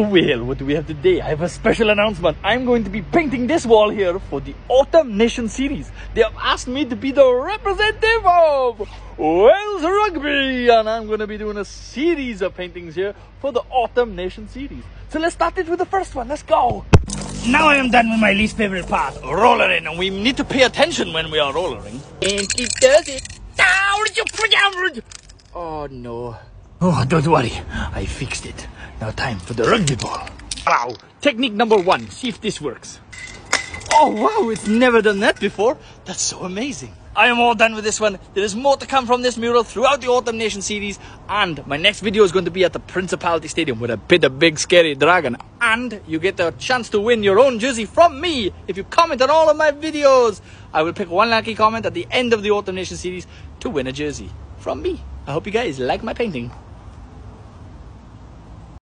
well, what do we have today? I have a special announcement. I'm going to be painting this wall here for the Autumn Nation series. They have asked me to be the representative of Wales Rugby, and I'm going to be doing a series of paintings here for the Autumn Nation series. So let's start it with the first one. Let's go. Now I am done with my least favorite part, rollering, and we need to pay attention when we are rollering. And it does it. Oh no. Oh, don't worry. I fixed it. Now time for the rugby ball. Wow. Technique number one. See if this works. Oh wow, it's never done that before. That's so amazing. I am all done with this one. There is more to come from this mural throughout the Autumn Nation series. And my next video is going to be at the Principality Stadium with a bit of big scary dragon. And you get the chance to win your own jersey from me if you comment on all of my videos. I will pick one lucky comment at the end of the Autumn Nation series to win a jersey from me. I hope you guys like my painting.